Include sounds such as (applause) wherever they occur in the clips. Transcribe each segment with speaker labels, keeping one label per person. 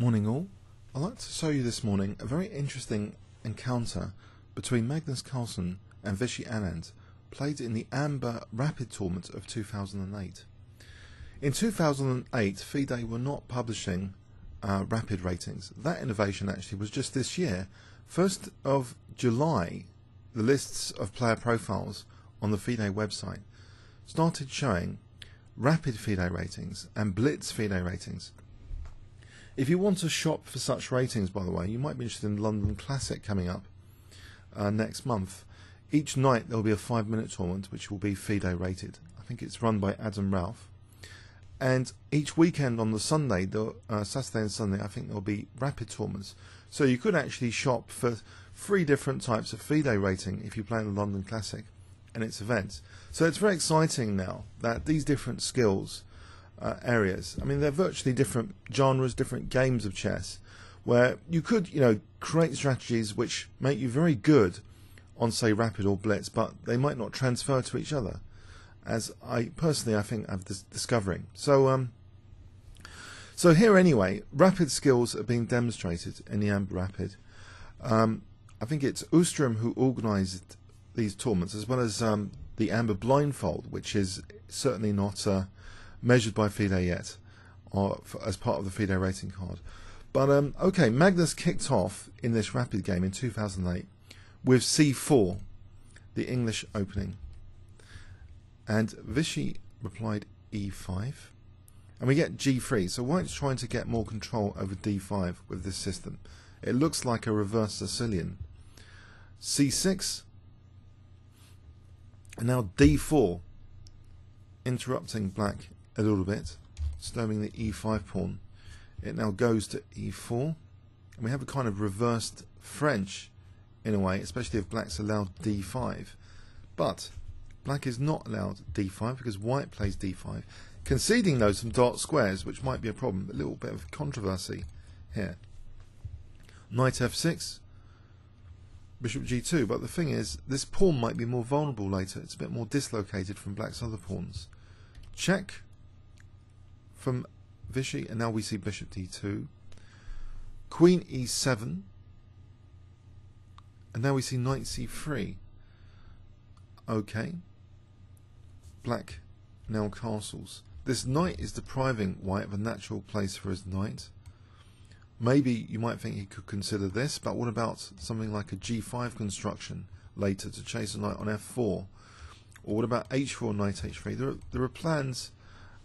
Speaker 1: Morning all. I'd like to show you this morning a very interesting encounter between Magnus Carlsen and Vishy Anand, played in the Amber Rapid Tournament of 2008. In 2008, FIDE were not publishing uh, rapid ratings. That innovation actually was just this year. 1st of July, the lists of player profiles on the FIDE website started showing rapid FIDE ratings and blitz FIDE ratings. If you want to shop for such ratings, by the way, you might be interested in London Classic coming up uh, next month. Each night there will be a five minute tournament which will be FIDE rated. I think it's run by Adam Raoof. And each weekend on the Sunday, the, uh, Saturday and Sunday, I think there'll be rapid tournaments. So you could actually shop for three different types of FIDE rating if you play in the London Classic and its events. So it's very exciting now that these different skills uh, areas. I mean, they're virtually different genres, different games of chess, where you could, you know, create strategies which make you very good on, say, rapid or blitz, but they might not transfer to each other. As I personally, I think I'm dis- discovering. So, um, so here anyway, rapid skills are being demonstrated in the Amber Rapid. Um, I think it's Oosterom who organised these tournaments, as well as um, the Amber Blindfold, which is certainly not. Uh, measured by FIDE yet, or as part of the FIDE rating card. But um, okay, Magnus kicked off in this rapid game in 2008 with C4, the English opening, and Vishy replied E5, and we get G3. So White's trying to get more control over D5 with this system. It looks like a reverse Sicilian. C6, and now D4, interrupting black a little bit, disturbing the e5 pawn. It now goes to e4, and we have a kind of reversed French in a way, especially if black's allowed d5. But black is not allowed d5 because white plays d5, conceding those some dark squares, which might be a problem. A little bit of controversy here. Knight f6, bishop g2, but the thing is, this pawn might be more vulnerable later. It's a bit more dislocated from black's other pawns. Check, from Vishy, and now we see bishop d2. Queen e7, and now we see knight c3. Okay. Black now castles. This knight is depriving white of a natural place for his knight. Maybe you might think he could consider this, but what about something like a g5 construction later to chase a knight on f4? Or what about h4, knight h3? There are, there are plans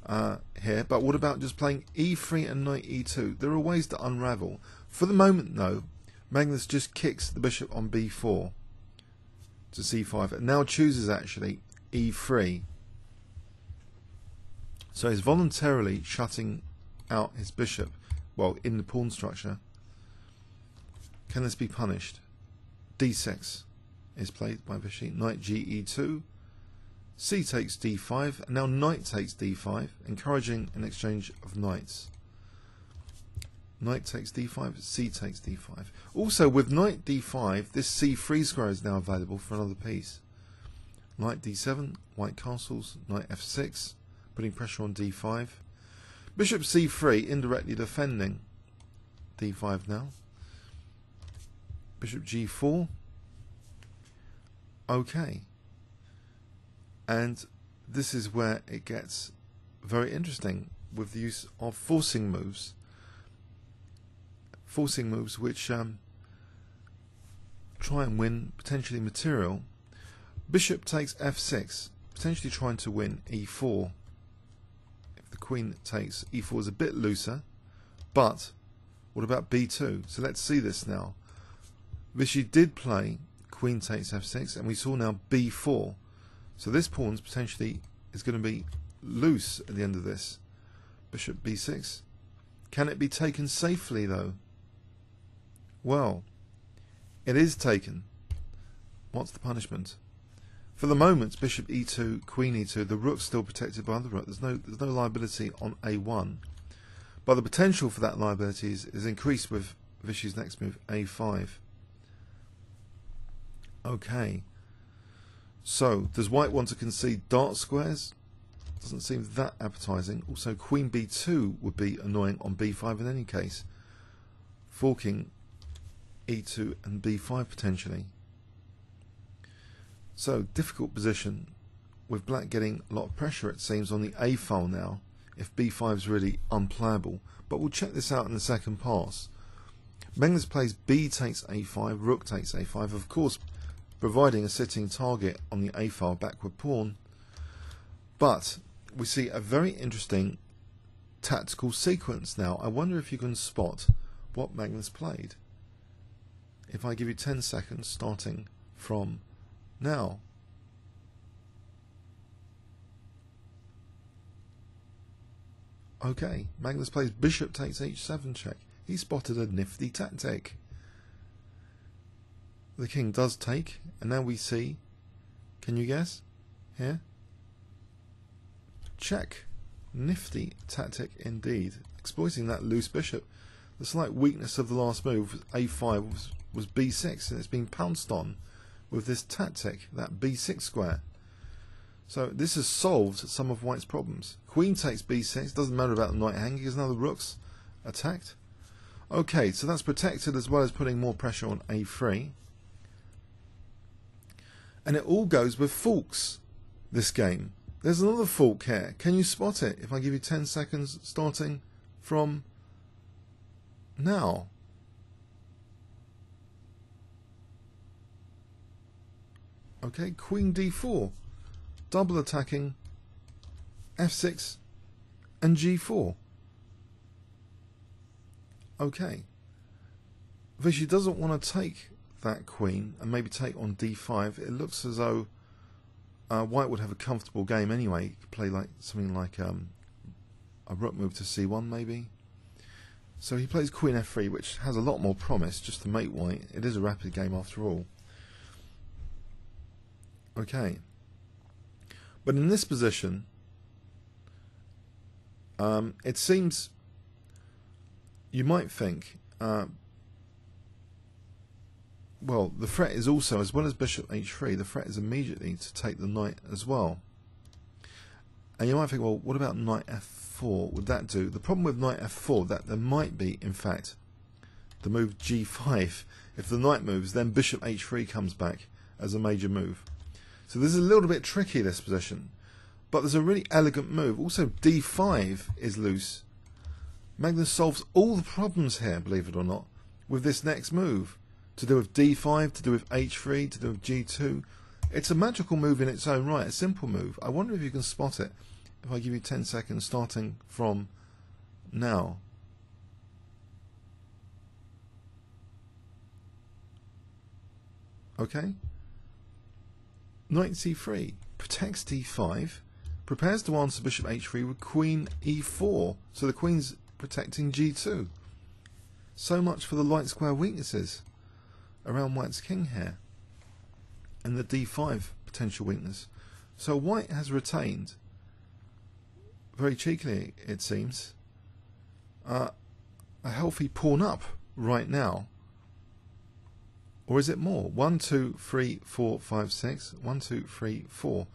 Speaker 1: uh, here, but what about just playing e3 and knight e2? There are ways to unravel. For the moment, though, Magnus just kicks the bishop on b4 to c5 and now chooses actually e3. So he's voluntarily shutting out his bishop, well, in the pawn structure. Can this be punished? d6 is played by Vishy. Knight ge2 c takes d5, and now knight takes d5, encouraging an exchange of knights. Knight takes d5, c takes d5. Also, with knight d5, this c3 square is now available for another piece. Knight d7, white castles, knight f6, putting pressure on d5. Bishop c3, indirectly defending d5 now. Bishop g4. Okay. And this is where it gets very interesting with the use of forcing moves. Forcing moves which um, try and win potentially material. Bishop takes f6, potentially trying to win e4. If the queen takes e4 is a bit looser, but what about b2? So let's see this now. Vishy did play queen takes f6, and we saw now b4. So this pawn's potentially is going to be loose at the end of this. Bishop b6. Can it be taken safely though? Well, it is taken. What's the punishment? For the moment, bishop e2, queen e2, the rook's still protected by the rook. There's no there's no liability on a1. But the potential for that liability is, is increased with Vishy's next move, a5. Okay. So, does white want to concede dark squares? Doesn't seem that appetizing. Also, queen b2 would be annoying on b5 in any case. forking e2 and b5 potentially. So difficult position with black getting a lot of pressure it seems on the a file now if b5 is really unplayable but we'll check this out in the second pass. Magnus plays b takes a5, rook takes a5 of course providing a sitting target on the a file backward pawn but we see a very interesting tactical sequence now. I wonder if you can spot what Magnus played. If I give you 10 seconds starting from now. Okay, Magnus plays bishop takes h7 check. He spotted a nifty tactic. The king does take, and now we see, can you guess? Here? Check. Nifty tactic indeed. Exploiting that loose bishop. The slight weakness of the last move, a5, was, was b6, and it's been pounced on with this tactic, that b6 square. So this has solved some of White's problems. Queen takes b6, doesn't matter about the knight hanging because now the rook's attacked. Okay, so that's protected as well as putting more pressure on a3. And it all goes with forks, this game. There's another fork here. Can you spot it if I give you 10 seconds starting from now? Okay, queen d4. Double attacking f6 and g4. Okay. Vishy doesn't want to take that queen and maybe take on d5. It looks as though uh, White would have a comfortable game anyway. He could play like something like um, a rook move to c1 maybe. So he plays queen f3, which has a lot more promise just to mate White. It is a rapid game after all. Okay. But in this position, um, it seems you might think uh, well, the threat is also, as well as bishop h3, the threat is immediately to take the knight as well. And you might think, well, what about knight f4? Would that do? The problem with knight f4, that there might be, in fact, the move g5. If the knight moves, then bishop h3 comes back as a major move. So this is a little bit tricky, this position. But there's a really elegant move. Also, d5 is loose. Magnus solves all the problems here, believe it or not, with this next move to do with d5, to do with h3, to do with g2. It's a magical move in its own right, a simple move. I wonder if you can spot it if I give you 10 seconds starting from now. Okay? Knight c3 protects d5, prepares to answer bishop h3 with queen e4, so the queen's protecting g2. So much for the light square weaknesses around white's king here and the d5 potential weakness. So white has retained, very cheekily it seems, uh, a healthy pawn up right now. Or is it more? One, two, three, four, five, six. One, two, three, four.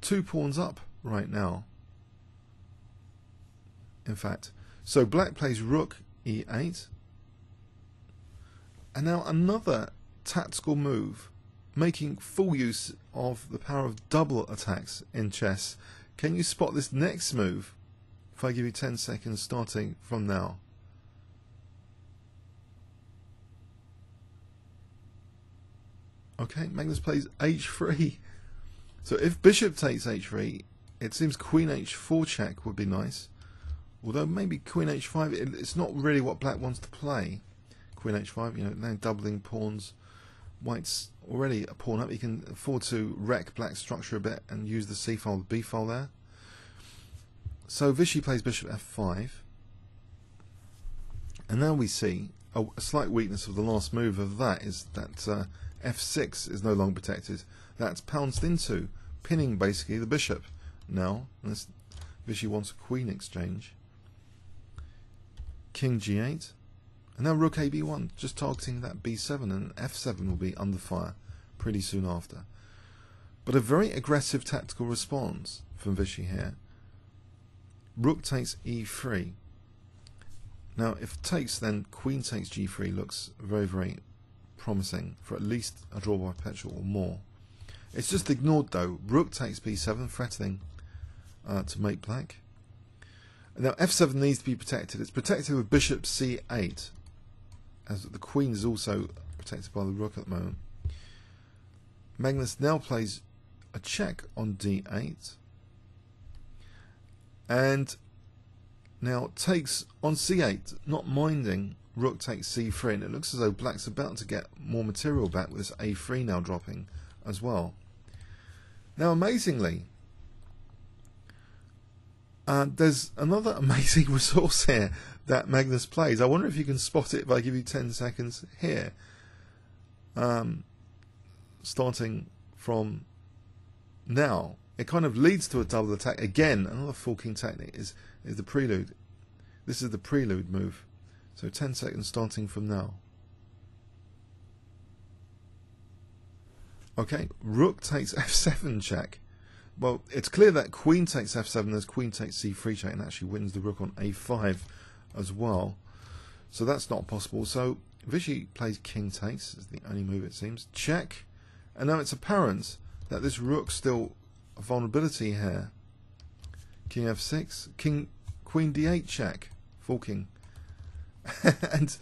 Speaker 1: Two pawns up right now. In fact. So black plays rook e8. And now another tactical move, making full use of the power of double attacks in chess. Can you spot this next move if I give you 10 seconds starting from now? Okay, Magnus plays h3. So if bishop takes h3, it seems queen h4 check would be nice. Although maybe queen h5, it's not really what black wants to play queen h5, you know, now doubling pawns. White's already a pawn up. He can afford to wreck black's structure a bit and use the c file, the b file there. So Vishy plays bishop f5. And now we see a, a, slight weakness of the last move of that is that uh, f6 is no longer protected. That's pounced into, pinning basically the bishop. Now, Vishy wants a queen exchange. King g8. And now rook a b1, just targeting that b7, and f7 will be under fire pretty soon after. But a very aggressive tactical response from Vishy here. Rook takes e3. Now, if takes, then queen takes g3 looks very, very promising for at least a draw by perpetual or more. It's just ignored though. Rook takes b7, threatening uh, to make black. Now f7 needs to be protected. It's protected with bishop c8, as the queen is also protected by the rook at the moment. Magnus now plays a check on d8, and now takes on c8, not minding rook takes c3, and it looks as though black's about to get more material back with this a3 now dropping as well. Now, amazingly, uh, there's another (laughs) amazing resource here that Magnus plays. I wonder if you can spot it if I give you 10 seconds here. Um, starting from now, it kind of leads to a double attack. Again, another forking technique is, is the prelude. This is the prelude move. So 10 seconds starting from now. Okay, rook takes (laughs) f7 check. Well, it's clear that queen takes f7, there's queen takes c3 check, and actually wins the rook on a5 as well. So that's not possible. So Vishy plays king takes, is the only move it seems. Check. And now it's apparent that this rook's still a vulnerability here. King f6, king, queen d8 check, forking. (laughs) and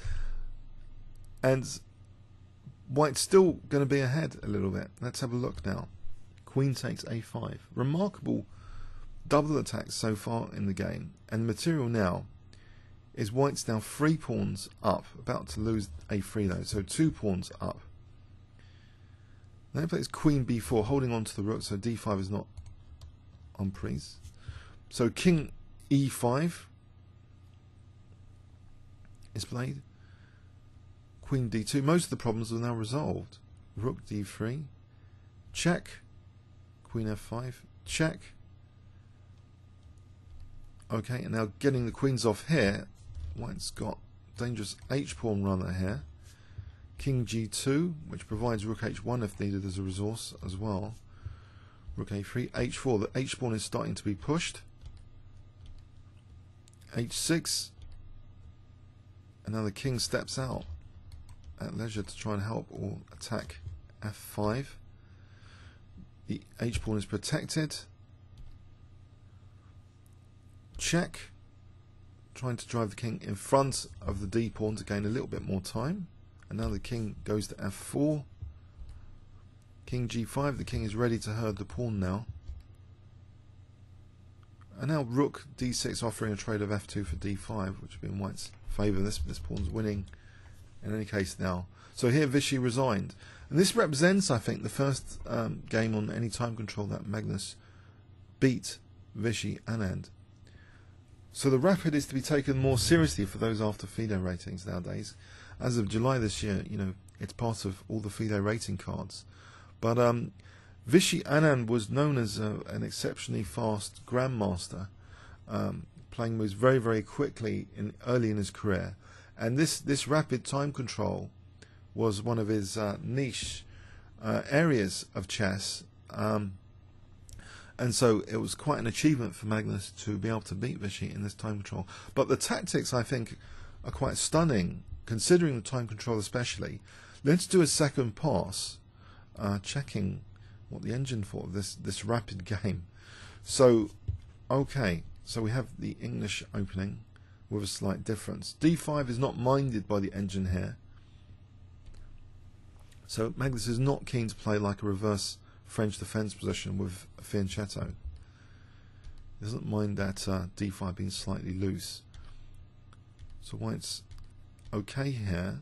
Speaker 1: and White's still going to be ahead a little bit. Let's have a look now. Queen takes a5. Remarkable double attacks so far in the game. And the material now is White's now three pawns up. About to lose a3 though, so two pawns up. Now he plays Queen b4, holding on to the rook, so d5 is not en prise. So King e5 is played. Queen d2. Most of the problems are now resolved. Rook d3. Check. Queen f5. Check. Okay, and now getting the queens off here. White's got dangerous h-pawn runner here. King g2, which provides rook h1 if needed as a resource as well. Rook a3, h4. The h-pawn is starting to be pushed. h6. And now the king steps out at leisure to try and help or attack f5. The h pawn is protected. Check. Trying to drive the king in front of the d pawn to gain a little bit more time. And now the king goes to f4. King g5. The king is ready to herd the pawn now. And now rook d6 offering a trade of f2 for d5, which would be in white's favour. This this pawn's winning in any case now. So here Vishy resigned. And this represents, I think, the first um, game on any time control that Magnus beat Vishy Anand. So the Rapid is to be taken more seriously for those after FIDE ratings nowadays. As of July this year, you know, it's part of all the FIDE rating cards. But um, Vishy Anand was known as a, an exceptionally fast grandmaster, um, playing moves very, very quickly in early in his career. And this, this rapid time control was one of his uh, niche uh, areas of chess. Um, and so it was quite an achievement for Magnus to be able to beat Vishy in this time control. But the tactics, I think, are quite stunning, considering the time control especially. Let's do a second pass, uh, checking what the engine for this this rapid (laughs) game. So, okay, so we have the English opening with a slight difference. D5 is not minded by the engine here. So Magnus is not keen to play like a reverse French defence position with Fianchetto. He doesn't mind that uh, D5 being slightly loose. So white's okay here.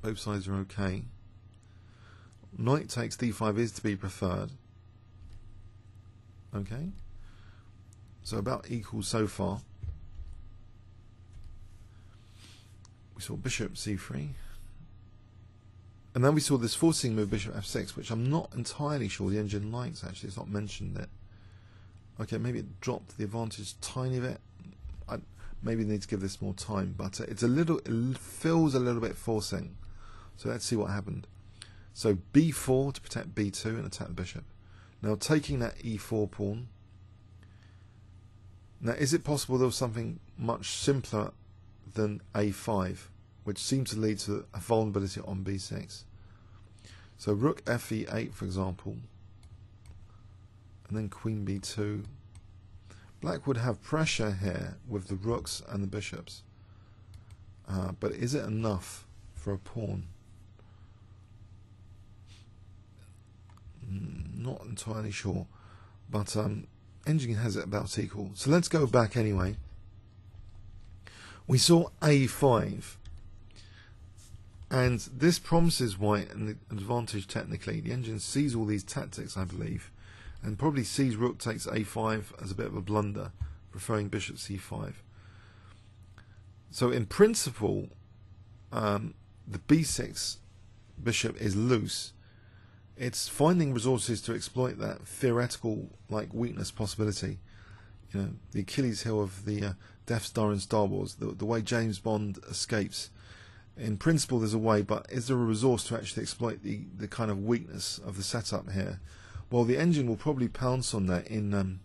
Speaker 1: Both sides are okay. Knight takes D5 is to be preferred. Okay. So about equal so far. We saw bishop c3. And then we saw this forcing move bishop f6, which I'm not entirely sure the engine likes actually. It's not mentioned it. Okay, maybe it dropped the advantage tiny bit. I maybe need to give this more time, but uh, it's a little, it feels a little bit forcing. So let's see what happened. So b4 to protect b2 and attack the bishop. Now taking that e4 pawn, Now, is it possible there was something much simpler than a5, which seems to lead to a vulnerability on b6? So rook fe8, for example, and then queen b2. Black would have pressure here with the rooks and the bishops. Uh, but is it enough for a pawn? Mm, not entirely sure. But um, Engine has it about equal. So let's go back anyway. We saw A5. And this promises white an advantage technically. The engine sees all these tactics, I believe, and probably sees rook takes a5 as a bit of a blunder, preferring bishop c5. So in principle, um, the b6 bishop is loose, it's finding resources to exploit that theoretical like weakness possibility. You know, the Achilles heel of the uh, Death Star in Star Wars, the, the way James Bond escapes. In principle, there's a way, but is there a resource to actually exploit the, the kind of weakness of the setup here? Well, the engine will probably pounce on that in um,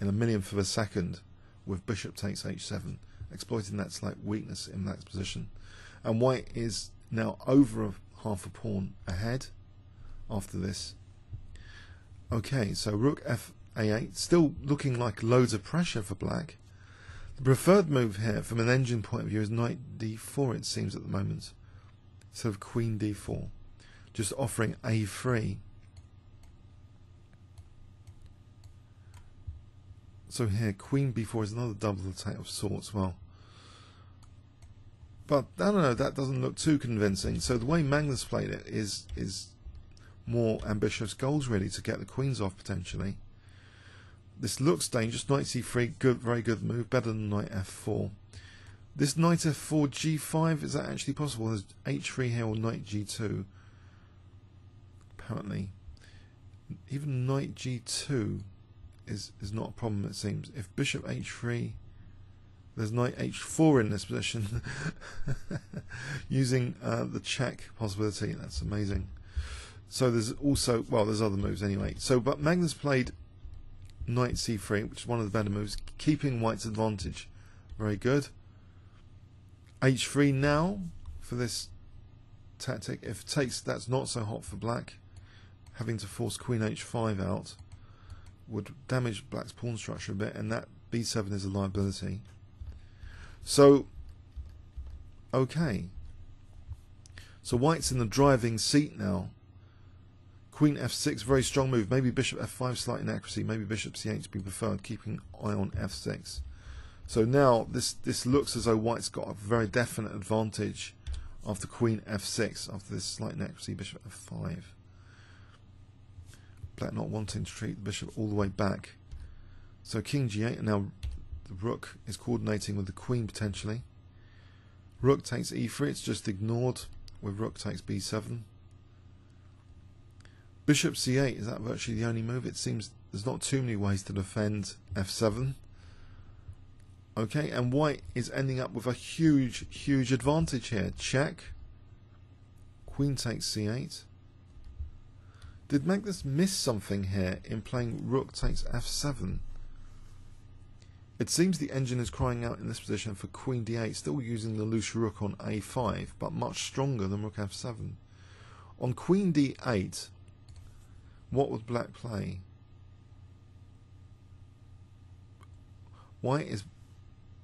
Speaker 1: in a millionth of a second with bishop takes h7, exploiting that slight weakness in that position. And white is now over a, half a pawn ahead after this. Okay, so rook f a8, still looking like loads of pressure for black. The preferred move here, from an engine point of view, is knight d4, it seems, at the moment, instead of queen d4. Just offering a3. So here, queen b4 is another double attack of sorts. Well, but I don't know. That doesn't look too convincing. So the way Magnus played it is is more ambitious goals really to get the queens off potentially. This looks dangerous. Knight c3, good, very good move, better than knight f4. This knight f4 g5 is that actually possible? There's h3 here or knight g2. Apparently, even knight g2 is is not a problem. It seems if bishop h3 there's knight h4 in this position (laughs) using uh, the check possibility. That's amazing. So there's also, well, there's other moves anyway. So, but Magnus played knight c3, which is one of the better moves, keeping white's advantage. Very good. h3 now for this tactic. If takes, that's not so hot for black. Having to force queen h5 out would damage black's pawn structure a bit, and that b7 is a liability. So, okay. So white's in the driving seat now. Queen f6, very strong move. Maybe bishop f5, slight inaccuracy. Maybe bishop c8 to be preferred, keeping eye on f6. So now this this looks as though white's got a very definite advantage after queen f6, after this slight inaccuracy, bishop f5. Black not wanting to treat the bishop all the way back. So king g8, and now the rook is coordinating with the queen potentially. Rook takes e3, it's just ignored with rook takes b7. Bishop c8, is that virtually the only move? It seems there's not too many ways to defend f7. Okay, and white is ending up with a huge, huge advantage here. Check. Queen takes c8. Did Magnus miss something here in playing rook takes f7? It seems the engine is crying out in this position for queen d8, still using the loose rook on a5, but much stronger than rook f7. On queen d8, what would black play? Why is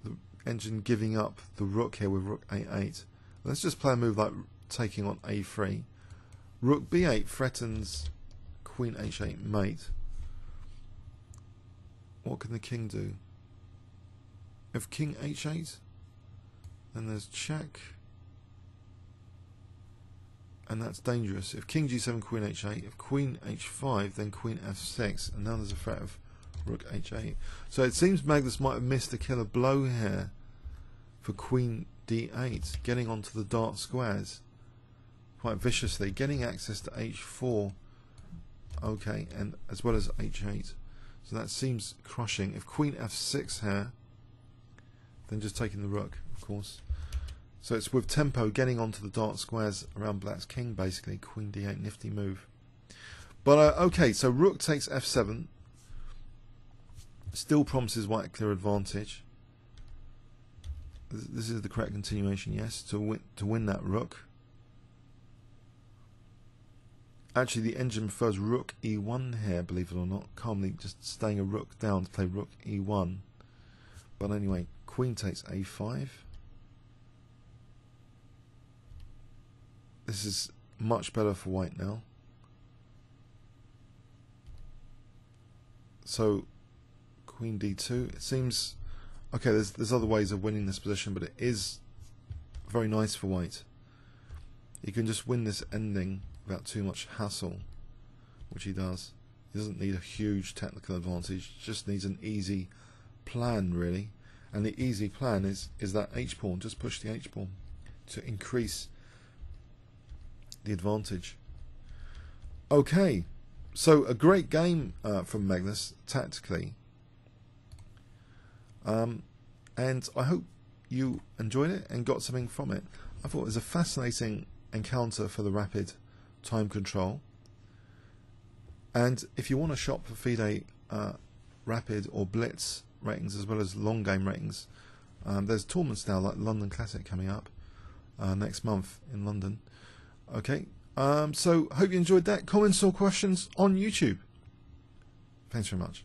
Speaker 1: the engine giving up the rook here with rook a8? Let's just play a move like taking on a3. Rook b8 threatens queen h8 mate. What can the king do? If king h8, then there's check and that's dangerous. If king g7, queen h8, if queen h5, then queen f6, and now there's a threat of rook h8. So it seems Magnus might have missed a killer blow here for queen d8, getting onto the dark squares quite viciously, getting access to h4, okay, and as well as h8. So that seems crushing. If queen f6 here, then just taking the rook, of course. So it's with tempo getting onto the dark squares around black's king, basically. Queen d8, nifty move. But uh, okay, so rook takes f7. Still promises white clear advantage. This is the correct continuation, yes, to win, to win that rook. Actually, the engine prefers rook e1 here, believe it or not. Calmly just staying a rook down to play rook e1. But anyway, queen takes a5. This is much better for white now. So, queen d2. It seems okay. There's there's other ways of winning this position, but it is very nice for white. He can just win this ending without too much hassle, which he does. He doesn't need a huge technical advantage, just needs an easy plan, really. And the easy plan is, is that H pawn, just push the H pawn to increase the advantage. Okay, so a great game uh, from Magnus tactically. Um, and I hope you enjoyed it and got something from it. I thought it was a fascinating encounter for the rapid time control. And if you want to shop for FIDE uh, Rapid or Blitz ratings as well as long game ratings, um, there's tournaments now like London Classic coming up uh, next month in London. Okay, um, so hope you enjoyed that. Comments or questions on YouTube. Thanks very much.